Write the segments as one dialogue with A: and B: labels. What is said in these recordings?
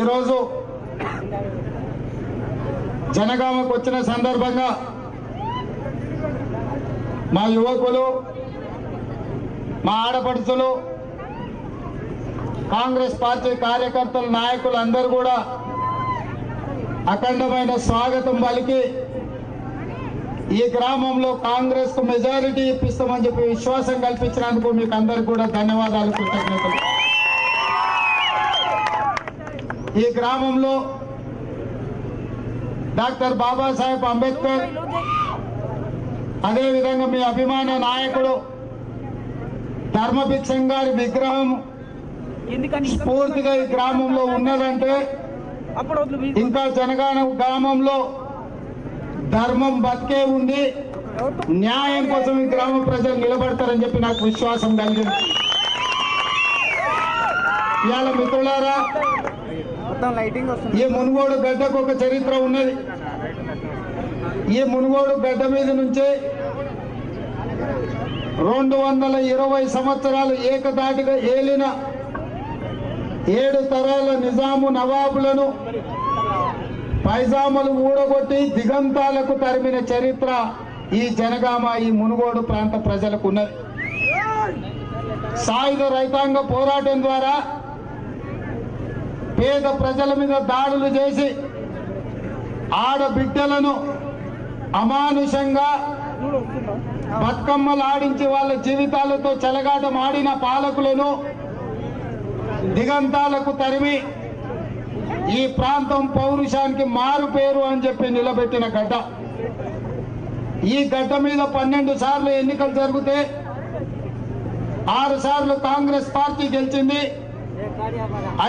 A: ఈరోజు జనగామకు వచ్చిన సందర్భంగా మా యువకులు మా ఆడపడుచులు కాంగ్రెస్ పార్టీ కార్యకర్తలు నాయకులు అందరూ కూడా అఖండమైన స్వాగతం పలికి ఈ గ్రామంలో కాంగ్రెస్కు మెజారిటీ ఇప్పిస్తామని చెప్పి విశ్వాసం కల్పించినందుకు మీకు అందరికి కూడా ధన్యవాదాలు కృతజ్ఞతలు. ఈ గ్రామంలో డాక్టర్ బాబాసాహెబ్ అంబేద్కర్ అదేవిధంగా మీ అభిమాన నాయకుడు ధర్మభిక్షం గారి విగ్రహం పూర్తిగా ఈ గ్రామంలో ఉన్నదంటే ఇంకా జనగాన గ్రామంలో ధర్మం బతికే ఉంది న్యాయం కోసం ఈ గ్రామ ప్రజలు నిలబడతారని చెప్పి నాకు విశ్వాసం కలిగింది. ఇవాళ మిత్రులారా ఈ మునుగోడు గడ్డకు ఒక చరిత్ర ఉన్నది. ఈ మునుగోడు గడ్డ మీద నుంచి రెండు వందల ఇరవై సంవత్సరాలు ఏకదాటిగా ఏలిన ఏడు తరాల నిజాము నవాబులను పైజామలు ఊడగొట్టి దిగంతాలకు తరిమిన చరిత్ర ఈ జనగామ ఈ మునుగోడు ప్రాంత ప్రజలకు ఉన్నది. సాయుధ రైతాంగ పోరాటం ద్వారా పేద ప్రజల మీద దాడులు చేసి ఆడబిడ్డలను అమానుషంగా బతుకమ్మలు ఆడించి వాళ్ళ జీవితాలతో చెలగాటం ఆడిన పాలకులను దిగంతాలకు తరిమి ఈ ప్రాంతం పౌరుషానికి మారు పేరు అని చెప్పి నిలబెట్టిన గడ్డ. ఈ గడ్డ మీద పన్నెండు సార్లు ఎన్నికలు జరిగితే ఆరు సార్లు కాంగ్రెస్ పార్టీ గెలిచింది.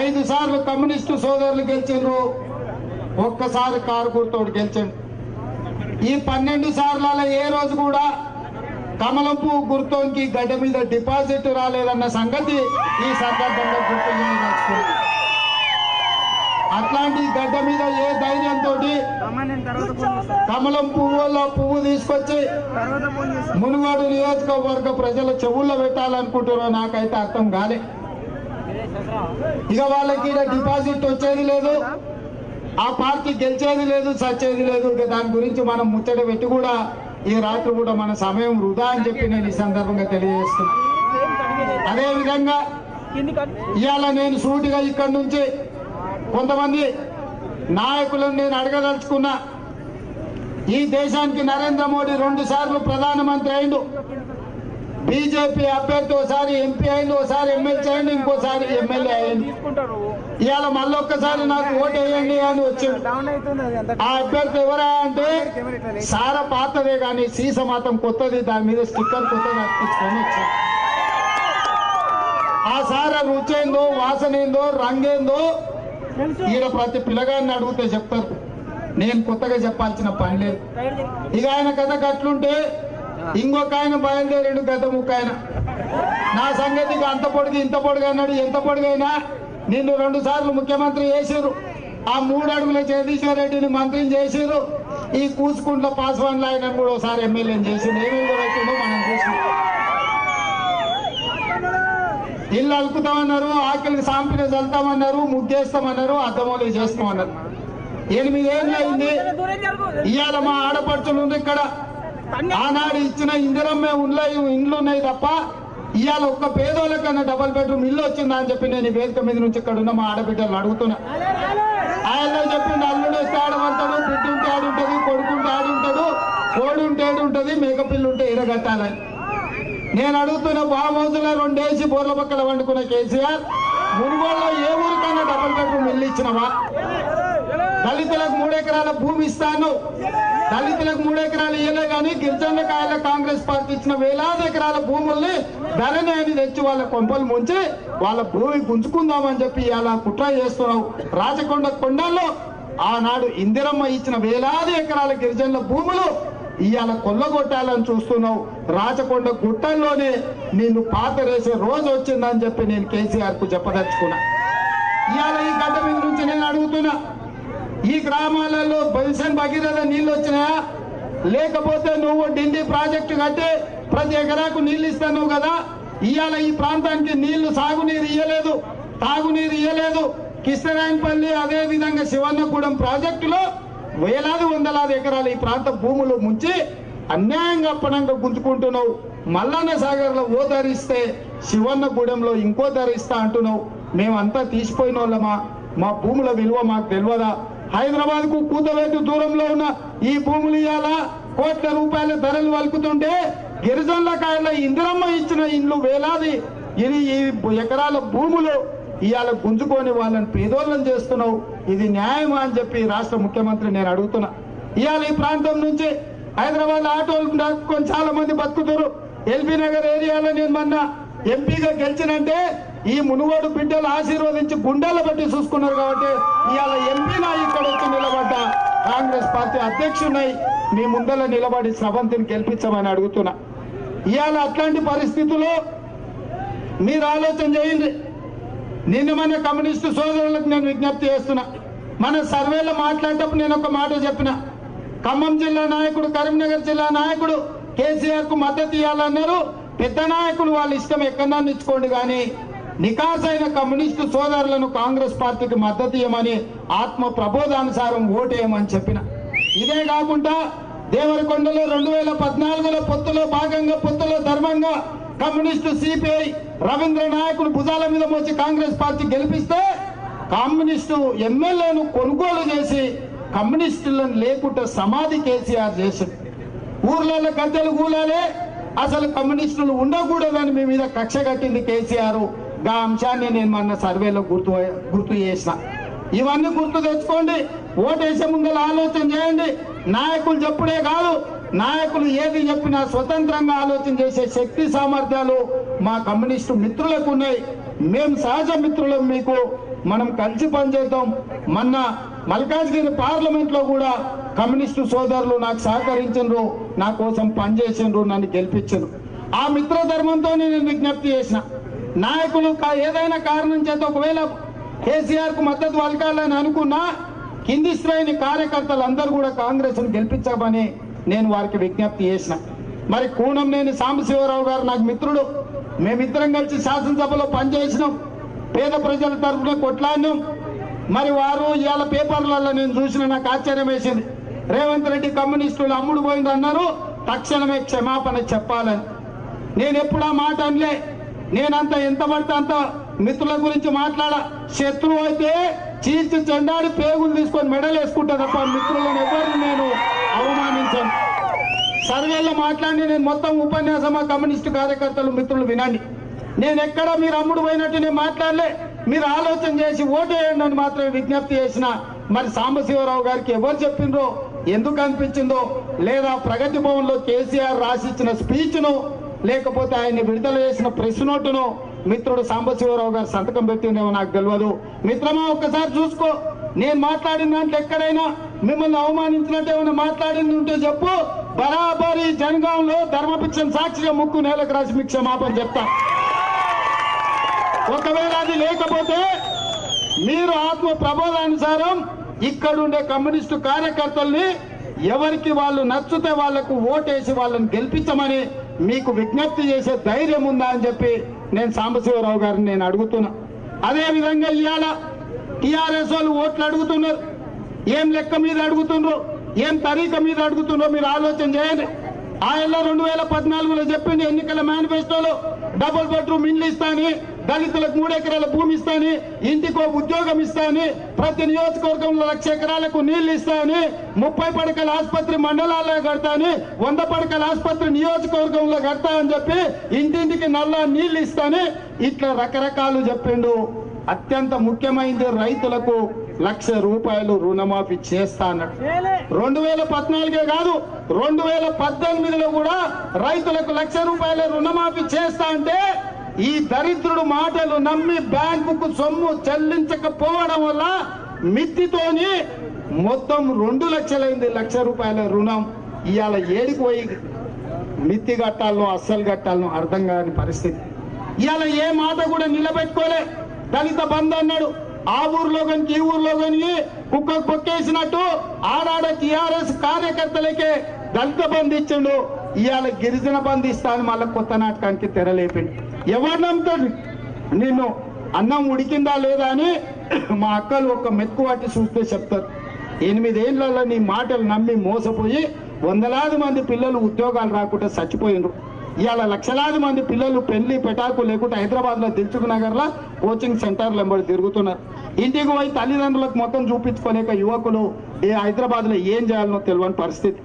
A: ఐదు సార్లు కమ్యూనిస్టు సోదరులు గెలిచిండ్రు. ఒక్కసారి కారు గుర్తోడు గెలిచిండు. ఈ పన్నెండు సార్ల ఏ రోజు కూడా కమలం పువ్వు గడ్డ మీద డిపాజిట్ రాలేదన్న సంగతి ఈ సందర్భంగా గుర్తు అట్లాంటి గడ్డ మీద ఏ ధైర్యంతో కమలం పువ్వుల్లో పువ్వు తీసుకొచ్చి మునుగోడు నియోజకవర్గ ప్రజల చెవుల్లో పెట్టాలనుకుంటున్నారో నాకైతే అర్థం కాలే. ఇక వాళ్ళకి డిపాజిట్ వచ్చేది లేదు. ఆ పార్టీ గెలిచేది లేదు సచ్చేది లేదు. ఇక దాని గురించి మనం ముచ్చట పెట్టి కూడా ఈ రాత్రి కూడా మన సమయం వృధా అని చెప్పి నేను ఈ సందర్భంగా తెలియజేస్తున్నా.
B: అదేవిధంగా
A: ఇవాళ నేను సూటిగా ఇక్కడి నుంచి కొంతమంది నాయకులను నేను అడగదలుచుకున్నా. ఈ దేశానికి నరేంద్ర మోడీ రెండు సార్లు ప్రధానమంత్రి అయిండు. బీజేపీ అభ్యర్థి ఒకసారి ఎంపీ అయింది ఒకసారి ఎమ్మెల్సీ అయింది ఇంకోసారి ఎమ్మెల్యే అయింది. ఇవాళ మళ్ళొక్కసారి నాకు ఓటు వేయండి అని
B: వచ్చింది.
A: ఆ అభ్యర్థి ఎవరా అంటే సార పాతదే కానీ సీస మాత్రం కొత్తది దాని మీద స్టిక్కర్ కొత్తది అతికించుకొని ఆ సార రుచేందో వాసనేందో రంగేందో ఈడ ప్రతి పిల్లగాడిని అడిగితే చెప్తారు. నేను కొత్తగా చెప్పాల్సిన పని లేదు. ఇక ఆయన కథ కట్లుంటే ఇంకొక ఆయన బయలుదేరాడు గత ముక్క ఆయన. నా సంగతి అంత పొడిగి ఇంత పొడిగా అన్నాడు ఎంత పొడిగైనా నిన్ను రెండు సార్లు ముఖ్యమంత్రి చేసిర్రు. ఆ మూడు అడుగుల జగదీశ్వర్ రెడ్డిని మంత్రిని చేసిర్రు. ఈ కూసుకుంట్ల పాస్వాన్లు ఆయన కూడా ఒకసారి ఎమ్మెల్యేని చేసిండు. ఏమేమి వచ్చిందో మనం చూసినాం. ఇల్లు అలుకుతామన్నారు ఆకలికి సాంపిన చల్తామన్నారు ముగ్గేస్తామన్నారు అర్థమోలు చేస్తామన్నారు. ఎనిమిదేళ్ళు అయింది. ఇవాళ మా ఆడపడుచులు ఉంది ఇక్కడ. ఆనాడు ఇచ్చిన ఇందిరమ్మే ఉన్నాయి ఇండ్లు ఉన్నాయి తప్ప ఇవాళ ఒక్క పేదోళ్ళకన్నా డబల్ బెడ్రూమ్ ఇల్లు వచ్చిందా అని చెప్పి నేను వేదిక మీద నుంచి ఇక్కడ ఉన్న మా ఆడబిడ్డలు అడుగుతున్నా. ఆయన చెప్పిండు అల్లుడు వస్తే ఆడమంటాడు బిడ్డ ఉంటే ఆడుంటది కొడుకుంటే ఆడుంటాడు కోడి ఉంటే ఉంటది మేకపిల్లు ఉంటే ఇరగట్టాలని నేను అడుగుతున్న బామోజులో రెండేసి బోర్ల పక్కల వండుకున్న కేసీఆర్ మునుగోడులో ఏ ఊరికైనా డబల్ బెడ్రూమ్ ఇల్లు ఇచ్చినవా? దళితులకు మూడెకరాల భూమి ఇస్తాను. దళితులకు మూడెకరాలు ఇవ్వలే కానీ గిరిజనుల కాయల కాంగ్రెస్ పార్టీ ఇచ్చిన వేలాది ఎకరాల భూముల్ని ధరణి తెచ్చి వాళ్ళ కొంపలు ముంచి వాళ్ళ భూమి గుంజుకుందామని చెప్పి ఇలా కుట్ర చేస్తున్నావు. రాచకొండ కొండల్లో ఆనాడు ఇందిరమ్మ ఇచ్చిన వేలాది ఎకరాల గిరిజనుల భూములు ఇవాళ కొల్లగొట్టాలని చూస్తున్నావు. రాచకొండ గుట్టల్లోనే నిన్ను పాతరేసే రోజు వచ్చిందని చెప్పి నేను కేసీఆర్కు చెప్పదలుచుకున్నా. ఇవాళ ఈ గడ్డ మీద నుంచి నేను అడుగుతున్నా. ఈ గ్రామాలలో బెన్షన్ భగీరథ నీళ్ళు వచ్చినాయా లేకపోతే నువ్వు డిండి ప్రాజెక్టు కట్టి ప్రతి ఎకరాకు నీళ్ళు ఇస్తాను కదా. ఇవాళ ఈ ప్రాంతానికి నీళ్ళు సాగునీరు ఇయ్యలేదు తాగునీరు ఇయ్యలేదు. కిష్టరాయనపల్లి అదే విధంగా శివన్నగూడెం ప్రాజెక్టులో వేలాది వందలాది ఎకరాలు ఈ ప్రాంత భూములు ముంచి అన్యాయంగా అప్పనంగా గుంజుకుంటున్నావు. మల్లన్న సాగర్లో ఓ ధరిస్తే శివన్నగూడెంలో ఇంకో ధరిస్తా అంటున్నావు. మేమంతా తీసిపోయిన వాళ్ళమా మా భూముల విలువ మాకు తెలియదా హైదరాబాద్కు కూతవేటు దూరంలో ఉన్న ఈ భూములు ఇవాళ కోట్ల రూపాయల ధరలు వలుకుతుంటే గిరిజనుల కాయల ఇందిరమ్మ ఇచ్చిన ఇండ్లు వేలాది. ఇది ఈ ఎకరాల భూములు ఇవాళ గుంజుకొని వాళ్ళని పేదోళ్ళని చేస్తున్నావు. ఇది న్యాయమా అని చెప్పి రాష్ట్ర ముఖ్యమంత్రి నేను అడుగుతున్నా. ఇవాళ ఈ ప్రాంతం నుంచి హైదరాబాద్ ఆటోలు దాక్కుని చాలా మంది బతుకుతారు. ఎల్బీ నగర్ ఏరియాలో నేను మొన్న ఎంపీగా గెలిచినంటే ఈ మునుగోడు బిడ్డలు ఆశీర్వదించి గుండెలు బట్టి చూసుకున్నారు కాబట్టి ఇవాళ ఎంపీ ఇక్కడ వచ్చి నిలబడ్డ. కాంగ్రెస్ పార్టీ అధ్యక్షునై మీ ముందల నిలబడి స్రవంతిని గెలిపించమని అడుగుతున్నా. ఇవాళ అట్లాంటి పరిస్థితుల్లో మీరు ఆలోచన చేయండి. నిన్ను మన కమ్యూనిస్టు సోదరులకు నేను విజ్ఞప్తి చేస్తున్నా. మన సర్వేలో మాట్లాడేటప్పుడు నేను ఒక మాట చెప్పిన. ఖమ్మం జిల్లా నాయకుడు కరీంనగర్ జిల్లా నాయకుడు కేసీఆర్కు మద్దతు ఇవ్వాలన్నారు. పెద్ద నాయకులు వాళ్ళ ఇష్టం ఎక్కడన్నా ఇచ్చుకోండి కానీ నికాసైన కమ్యూనిస్టు సోదరులను కాంగ్రెస్ పార్టీకి మద్దతు ఇవ్వమని ఆత్మ ప్రబోధానుసారం ఓటేయమని చెప్పిన. ఇదే కాకుండా దేవరకొండలో రెండు వేల పద్నాలుగులో పొత్తులో భాగంగా పొత్తులో ధర్మంగా కమ్యూనిస్టు సిపిఐ రవీంద్ర నాయకుడు భుజాల మీద మోచి కాంగ్రెస్ పార్టీ గెలిపిస్తే కమ్యూనిస్టు ఎమ్మెల్యేను కొనుగోలు చేసి కమ్యూనిస్టులను లేకుండా సమాధి కేసీఆర్ చేసింది. ఊర్లలో గద్దెలు కూలాలే అసలు కమ్యూనిస్టులు ఉండకూడదని మీ మీద కక్ష కట్టింది కేసీఆర్. గా అంశాన్ని నేను మొన్న సర్వేలో గుర్తు గుర్తు చేసిన. ఇవన్నీ గుర్తు తెచ్చుకోండి. ఓటేసే ముందర ఆలోచన చేయండి. నాయకులు చెప్పుడే కాదు నాయకులు ఏది చెప్పినా స్వతంత్రంగా ఆలోచన చేసే శక్తి సామర్థ్యాలు మా కమ్యూనిస్టు మిత్రులకు ఉన్నాయి. మేము సహజ మిత్రులం మీకు. మనం కలిసి పనిచేద్దాం. మొన్న మల్కాజ్గిరి పార్లమెంట్లో కూడా కమ్యూనిస్టు సోదరులు నాకు సహకరించరు నా కోసం పనిచేసిండ్రు నన్ను గెలిపించరు ఆ మిత్ర ధర్మంతో నేను విజ్ఞప్తి చేసిన. నాయకులు కా- ఏదైనా కారణం చేత ఒకవేళ కేసీఆర్కు మద్దతు పలకాలని అనుకున్నా కింది శ్రేణి కార్యకర్తలు అందరూ కూడా కాంగ్రెస్ను గెలిపించమని నేను వారికి విజ్ఞప్తి చేసిన. మరి కూనంనేని సాంబశివరావు గారు నాకు మిత్రుడు. మేమిద్దరం కలిసి శాసనసభలో పనిచేసినాం. పేద ప్రజల తరఫున కొట్లాడినాం. మరి వారు ఇవాళ పేపర్లలో నేను చూసిన నాకు ఆశ్చర్యం వేసింది. రేవంత్ రెడ్డి కమ్యూనిస్టులు అమ్ముడు పోయిందన్నారు. తక్షణమే క్షమాపణ చెప్పాలని. నేను ఎప్పుడు ఆ మాట అనలే. నేనంత ఎంత పడితే అంత మిత్రుల గురించి మాట్లాడ. శత్రువు అయితే చీల్చి చెండాడి పేగులు తీసుకొని మెడలు వేసుకుంటా తప్ప మిత్రులను ఎవరిని నేను అవమానించాను. సర్వేలో మాట్లాడి నేను మొత్తం ఉపన్యాసం మా కమ్యూనిస్టు కార్యకర్తలు మిత్రులు వినండి. నేను ఎక్కడ మీరు అమ్ముడు పోయినట్టు నేను మాట్లాడలే. మీరు ఆలోచన చేసి ఓటేయండి అని మాత్రమే విజ్ఞప్తి చేసిన మరి సాంబశివరావు గారికి ఎవరు చెప్పిండ్రో ఎందుకు అనిపించిందో లేదా ప్రగతి భవన్లో కేసీఆర్ రాసిచ్చిన స్పీచ్ను లేకపోతే ఆయన్ని విడుదల చేసిన ప్రెస్ నోటును మిత్రుడు సాంబశివరావు గారు సంతకం పెట్టిందేమో నాకు తెలియదు మిత్రమా ఒక్కసారి చూసుకో. నేను మాట్లాడిన దాంట్లో ఎక్కడైనా మిమ్మల్ని అవమానించినట్టు ఏమైనా మాట్లాడింది ఉంటే చెప్పు. బరాబరి జనగాంలో ధర్మపిచ్చం సాక్షిగా ముక్కు నేలకు రాసి మీకు క్షమాపణ చెప్తా. ఒకవేళ అది లేకపోతే మీరు ఆత్మ ప్రబోధానుసారం ఇక్కడుండే కమ్యూనిస్టు కార్యకర్తల్ని ఎవరికి వాళ్ళు నచ్చితే వాళ్ళకు ఓటేసి వాళ్ళని గెలిపించమని మీకు విజ్ఞప్తి చేసే ధైర్యం ఉందా అని చెప్పి నేను సాంబశివరావు గారిని నేను అడుగుతున్నా. అదేవిధంగా ఇవాళ టీఆర్ఎస్ వాళ్ళు ఓట్లు అడుగుతున్నారు. ఏం లెక్క మీద అడుగుతుండ్రు ఏం తరీక మీద అడుగుతుండ్రో మీరు ఆలోచన చేయండి. ఆయన రెండు వేల పద్నాలుగులో చెప్పింది ఎన్నికల మేనిఫెస్టోలో డబుల్ బెడ్రూమ్ ఇండ్లు ఇస్తాని దళితులకు మూడు ఎకరాల భూమి ఇస్తాని ఇంటికో ఉద్యోగం ఇస్తాని ప్రతి నియోజకవర్గంలో లక్ష ఎకరాలకు నీళ్ళు ఇస్తాని ముప్పై పడకల ఆసుపత్రి మండలాల్లో కడతాని వంద పడకల ఆసుపత్రి నియోజకవర్గంలో కడతా అని చెప్పి ఇంటింటికి నల్ల నీళ్ళు ఇస్తాని. ఇట్లా రకరకాలు చెప్పిండు. అత్యంత ముఖ్యమైనది రైతులకు లక్ష రూపాయలు రుణమాఫీ చేస్తా అన్నాడు. రెండు వేల పద్నాలుగే కాదు రెండు వేల పద్దెనిమిదిలో కూడా రైతులకు లక్ష రూపాయల రుణమాఫీ చేస్తా అంటే ఈ దరిద్రుడు మాటలు నమ్మి బ్యాంకుకు సొమ్ము చెల్లించకపోవడం వల్ల మిత్తితోని మొత్తం రెండు లక్షలైంది లక్ష రూపాయల రుణం ఇవాళ ఏడికి పోయి మిత్తి కట్టాలను అస్సలు కట్టాలను అర్థం కాని పరిస్థితి. ఇవాళ ఏ మాట కూడా నిలబెట్టుకోలే. దళిత బంధు అన్నాడు. ఆ ఊర్లో కనుక ఈ ఊర్లో కనుక కుక్కకు పొక్కేసినట్టు ఆడాడ టిఆర్ఎస్ కార్యకర్తలకే దళిత బంధు ఇచ్చిండు. ఇవాళ గిరిజన బంద్ ఇస్తాను మళ్ళీ కొత్త నాటకానికి తెరలేపండి ఎవరు నమ్ముతాడు? నిన్ను అన్నం ఉడికిందా లేదా అని మా అక్కలు ఒక మెక్కు వాటి చూస్తే చెప్తారు. ఎనిమిదేళ్ళలో నీ మాటలు నమ్మి మోసపోయి వందలాది మంది పిల్లలు ఉద్యోగాలు రాకుండా చచ్చిపోయినరు. ఇవాళ లక్షలాది మంది పిల్లలు పెళ్ళి పెటాకు లేకుండా హైదరాబాద్లో దిల్చుక్ నగర్లో కోచింగ్ సెంటర్లు ఎంబడి తిరుగుతున్నారు. ఇంటికి పోయి తల్లిదండ్రులకు మొత్తం చూపించుకోలేక యువకులు ఈ హైదరాబాద్లో ఏం చేయాలనో తెలియని పరిస్థితి.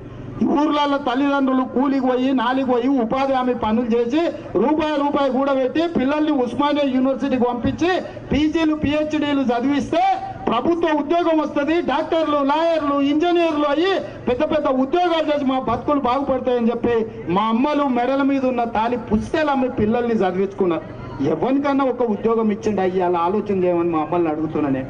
A: ఊర్లలో తల్లిదండ్రులు కూలికి పోయి నాలికి పోయి ఉపాధి హామీ పనులు చేసి రూపాయి రూపాయి కూడబెట్టి పిల్లల్ని ఉస్మానియా యూనివర్సిటీకి పంపించి పీజీలు పిహెచ్డీలు చదివిస్తే ప్రభుత్వ ఉద్యోగం వస్తుంది డాక్టర్లు లాయర్లు ఇంజనీర్లు అయ్యి పెద్ద పెద్ద ఉద్యోగాలు చేసి మా బతుకులు బాగుపడతాయని చెప్పి మా అమ్మలు మెడల మీద ఉన్న తాలి పుస్తకాలు అమ్మి పిల్లల్ని చదివించుకున్నారు. ఎవరికన్నా ఒక ఉద్యోగం ఇచ్చిండి అయ్యి అలా ఆలోచన చేయమని మా అమ్మల్ని అడుగుతున్నానే